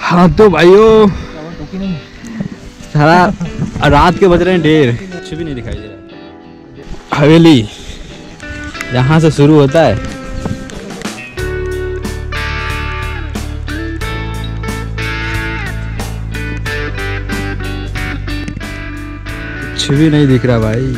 हाँ तो भाइयों सारा रात के बज रहे हैं डेढ़ कुछ भी नहीं दिखाई दे रहा। हवेली यहाँ से शुरू होता है। कुछ भी नहीं दिख रहा भाई।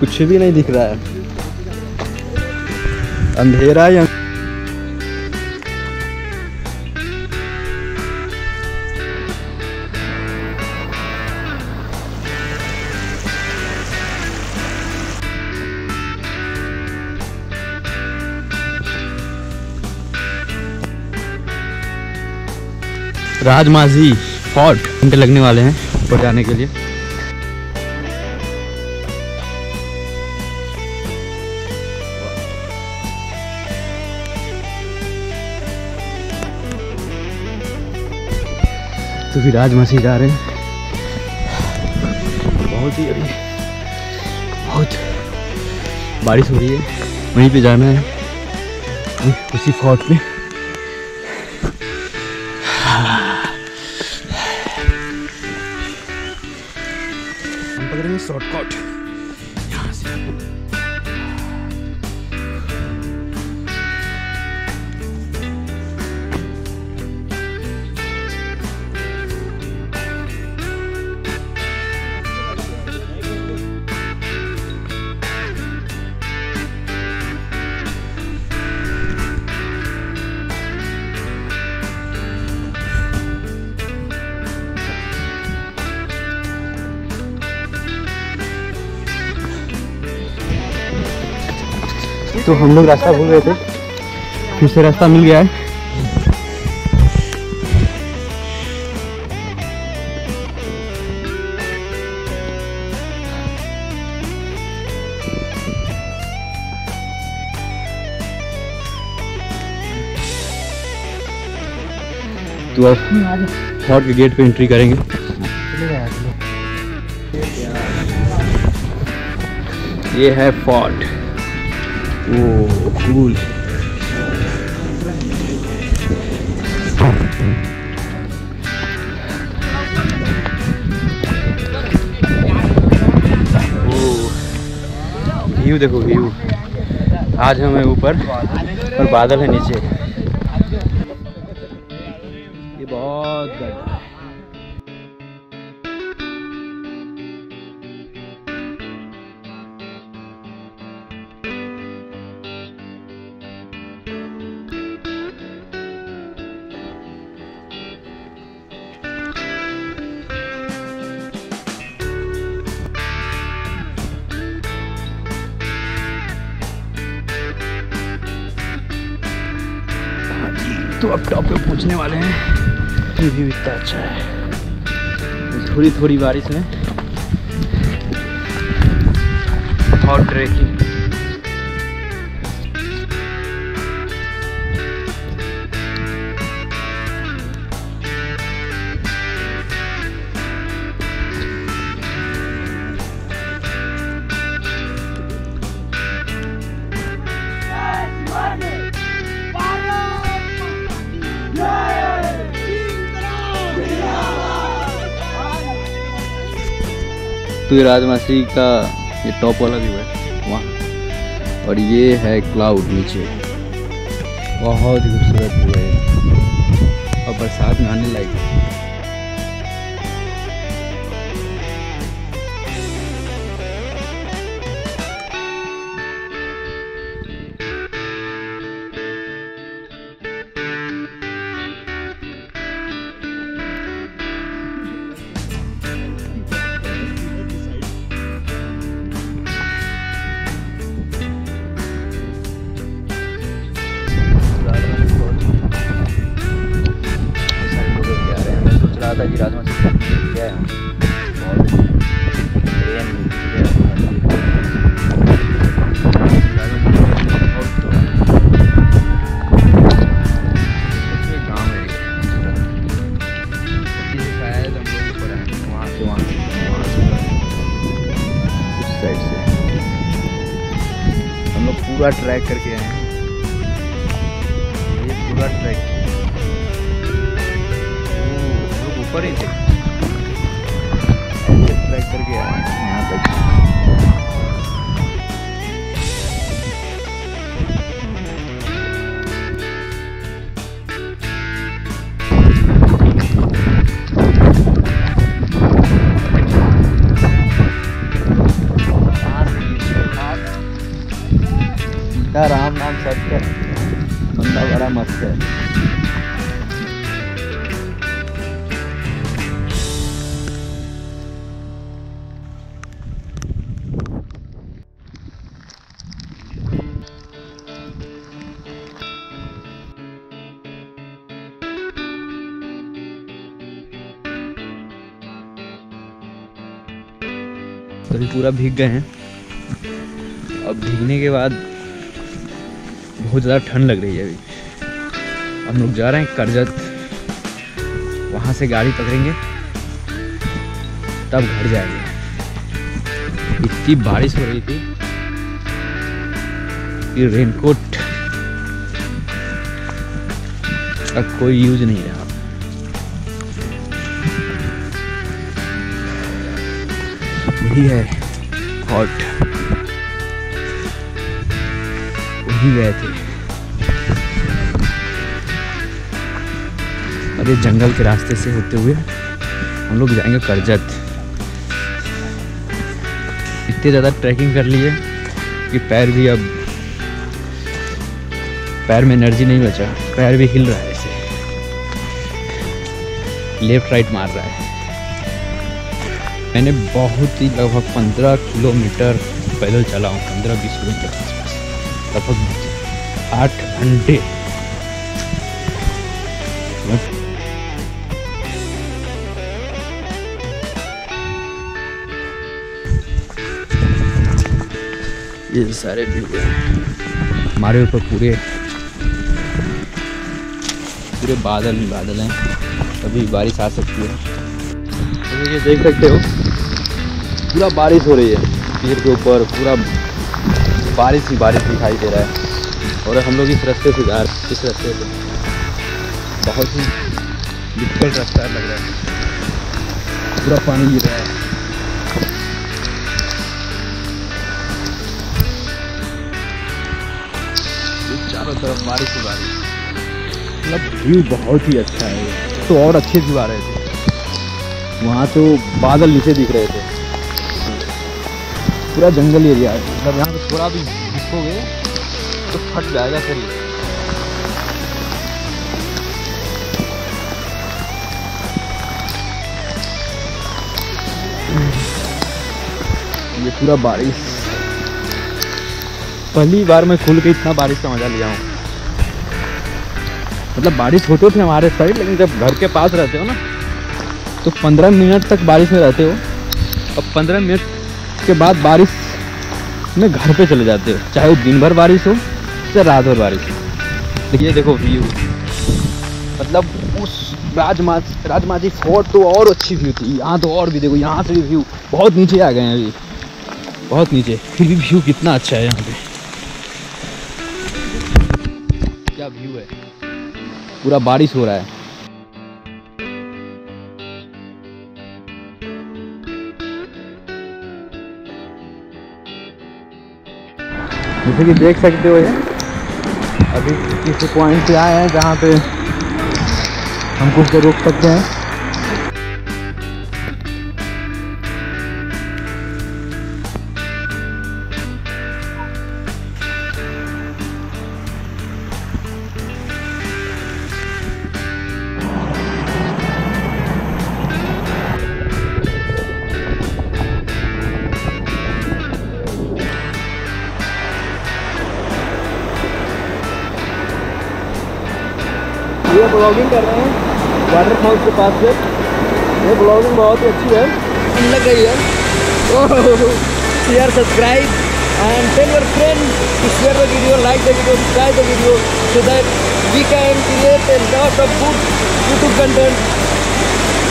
कुछ भी नहीं दिख रहा है। अंधेरा या राजमाजी। फोर्ट घंटे लगने वाले हैं ऊपर जाने के लिए। तो फिर आज मसीह जा रहे हैं। बहुत ही अभी, बहुत बारिश हो रही है। वहीं पे जाना है। उसी फोर्ट में हम तो हम लोग रास्ता भूल गए थे। फिर से रास्ता मिल गया है। तो अब फोर्ट के गेट पे एंट्री करेंगे। ये है फोर्ट ओ कूल व्यू देखो व्यू आज हम हैं ऊपर और बादल है नीचे। ये बहुत तो अब टॉप पे पहुँचने वाले हैं। ये इतना अच्छा है। थोड़ी थोड़ी बारिश में। और ट्रेकिंग तो ये राजमासी का ये टॉप वाला व्यू है वहाँ। और ये है क्लाउड नीचे। बहुत ही खूबसूरत व्यू है और बरसात में आने लायक है। पूरा ट्रैक करके आए हैं। ये पूरा ट्रैक ऊपर ही थे। ट्रैक करके आए हैं। तो अभी पूरा भीग गए हैं। अब भीगने के बाद बहुत ज़्यादा ठंड लग रही है अभी। हम लोग जा रहे हैं करजत। वहाँ से गाड़ी पकड़ेंगे। तब घर जाएँगे। इतनी बारिश हो रही थी। कि रेनकोट का कोई यूज़ नहीं रहा। यही है। हॉट वहीं गए थे और ये जंगल के रास्ते से होते हुए हम लोग जाएँगे करजत। इतने ज़्यादा ट्रैकिंग कर लिए कि पैर भी अब पैर में एनर्जी नहीं बचा। पैर भी हिल रहा है इसे। लेफ़्ट राइट मार रहा है। मैंने बहुत ही लगभग पंद्रह किलोमीटर पैदल चला हूँ पंद्रह बीस किलोमीटर आसपास। लगभग आठ घंटे। ये सारे व्यू हमारे ऊपर पूरे पूरे बादल ही बादल हैं। कभी बारिश आ सकती है। तो ये देख सकते हो। पूरा बारिश हो रही है। पेड़ के ऊपर पूरा बारिश ही बारिश दिखाई दे रहा है। और हम लोग इस रास्ते से जा रहे हैं। इस रास्ते से। बहुत ही डिफ़िकल्ट रास्ता लग रहा है। पूरा पानी गिर रहा है। चारों तरफ़ बारिश ही बारिश मतलब व्यू बहुत ही अच्छा है। तो और अच्छे व्यू आ रहे थे। वहाँ तो बादल नीचे दिख रहे थे। पूरा जंगल एरिया है। मतलब यहाँ पे थोड़ा भी घुसोगे तो फट जाएगा शरीर। ये पूरा बारिश। पहली बार मैं खुल के इतना बारिश का मज़ा लिया हूँ। मतलब बारिश होते थे हमारे साइड लेकिन जब घर के पास रहते हो ना तो पंद्रह मिनट तक बारिश में रहते हो और पंद्रह मिनट के बाद बारिश में घर पे चले जाते हो, चाहे दिन भर बारिश हो, चाहे रात भर बारिश हो। ये देखो व्यू मतलब उस राजमा राजमाजी फोर्ट तो और अच्छी व्यू थी, यहाँ तो और भी देखो, यहाँ से भी व्यू बहुत नीचे आ गए हैं अभी। बहुत नीचे, फिर भी व्यू कितना अच्छा है यहाँ पे। क्या व्यू है? पूरा बारिश हो रहा है। जैसे कि देख सकते हो ये। अभी किसी पॉइंट पे आए हैं जहाँ पे हम कुछ रोक सकते हैं। ये ब्लॉगिंग कर रहे हैं वाटर फॉल्स के पास से ये ब्लॉगिंग बहुत ही अच्छी है लग गई है share subscribe and tell your friend to share the video like the video subscribe the video so that we can create a lot of good YouTube content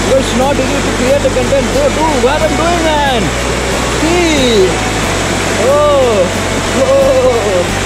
So it's not easy to create a content so do what I'm doing, man. See. Oh. Oh. oh, oh.